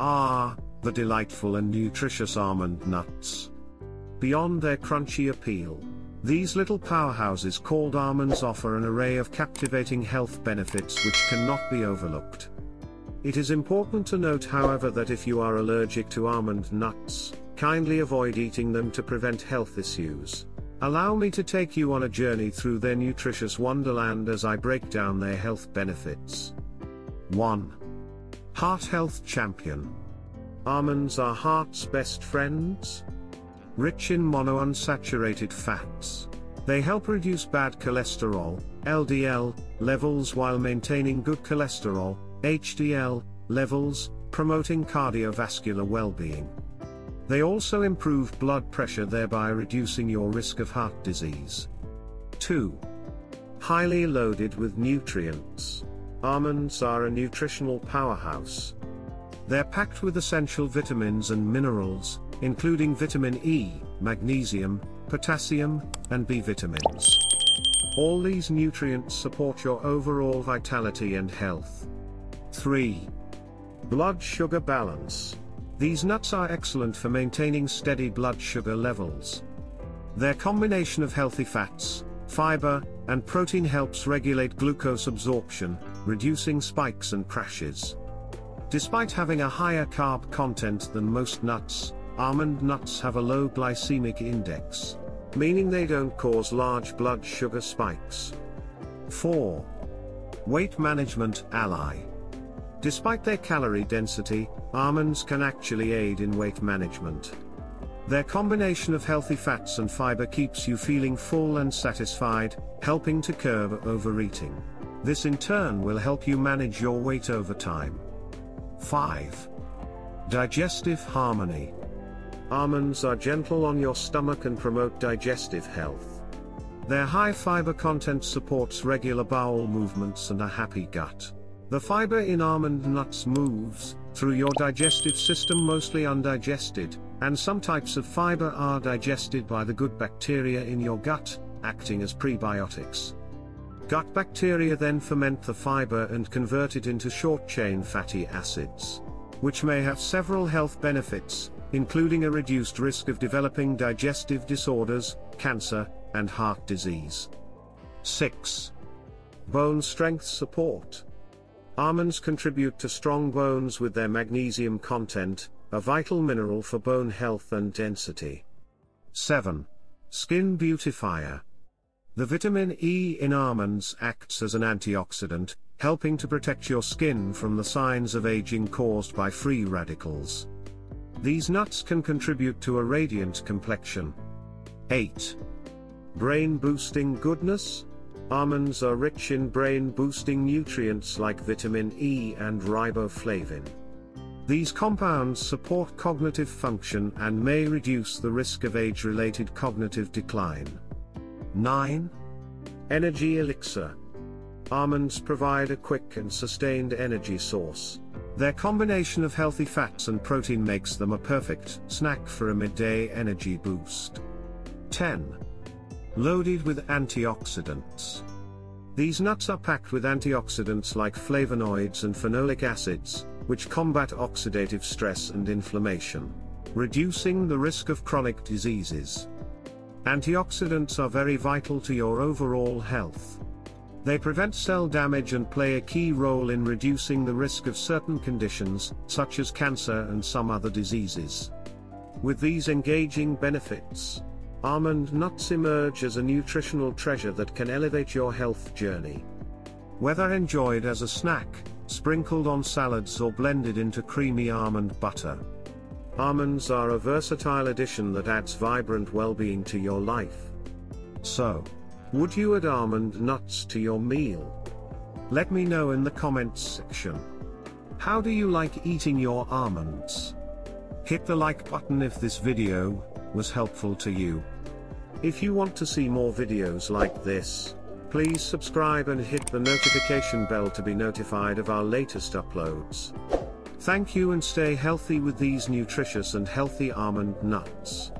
Ah, the delightful and nutritious almond nuts. Beyond their crunchy appeal, these little powerhouses called almonds offer an array of captivating health benefits which cannot be overlooked. It is important to note however that if you are allergic to almond nuts, kindly avoid eating them to prevent health issues. Allow me to take you on a journey through their nutritious wonderland as I break down their health benefits. 1. Heart Health Champion. Almonds are heart's best friends. Rich in monounsaturated fats. They help reduce bad cholesterol, LDL, levels while maintaining good cholesterol, HDL, levels, promoting cardiovascular well-being. They also improve blood pressure thereby reducing your risk of heart disease. 2. Highly loaded with nutrients. Almonds are a nutritional powerhouse. They're packed with essential vitamins and minerals, including vitamin E, magnesium, potassium, and B vitamins. All these nutrients support your overall vitality and health. 3. Blood sugar balance. These nuts are excellent for maintaining steady blood sugar levels. Their combination of healthy fats, fiber, and protein helps regulate glucose absorption, reducing spikes and crashes. Despite having a higher carb content than most nuts, almond nuts have a low glycemic index, meaning they don't cause large blood sugar spikes. 4. Weight Management Ally Despite their calorie density, almonds can actually aid in weight management. Their combination of healthy fats and fiber keeps you feeling full and satisfied, helping to curb overeating. This in turn will help you manage your weight over time. 5. Digestive Harmony Almonds are gentle on your stomach and promote digestive health. Their high fiber content supports regular bowel movements and a happy gut. The fiber in almond nuts moves through your digestive system mostly undigested, and some types of fiber are digested by the good bacteria in your gut, acting as prebiotics. Gut bacteria then ferment the fiber and convert it into short-chain fatty acids, which may have several health benefits, including a reduced risk of developing digestive disorders, cancer, and heart disease. 6. Bone strength support. Almonds contribute to strong bones with their magnesium content, a vital mineral for bone health and density. 7. Skin Beautifier. The vitamin E in almonds acts as an antioxidant, helping to protect your skin from the signs of aging caused by free radicals. These nuts can contribute to a radiant complexion. 8. Brain boosting goodness? Almonds are rich in brain-boosting nutrients like vitamin E and riboflavin. These compounds support cognitive function and may reduce the risk of age-related cognitive decline. 9. Energy Elixir. Almonds provide a quick and sustained energy source. Their combination of healthy fats and protein makes them a perfect snack for a midday energy boost. 10 loaded with antioxidants. These nuts are packed with antioxidants like flavonoids and phenolic acids, which combat oxidative stress and inflammation, reducing the risk of chronic diseases. Antioxidants are very vital to your overall health. They prevent cell damage and play a key role in reducing the risk of certain conditions, such as cancer and some other diseases. With these engaging benefits, Almond nuts emerge as a nutritional treasure that can elevate your health journey. Whether enjoyed as a snack, sprinkled on salads or blended into creamy almond butter. Almonds are a versatile addition that adds vibrant well-being to your life. So, would you add almond nuts to your meal? Let me know in the comments section. How do you like eating your almonds? Hit the like button if this video was helpful to you. If you want to see more videos like this, please subscribe and hit the notification bell to be notified of our latest uploads. Thank you and stay healthy with these nutritious and healthy almond nuts.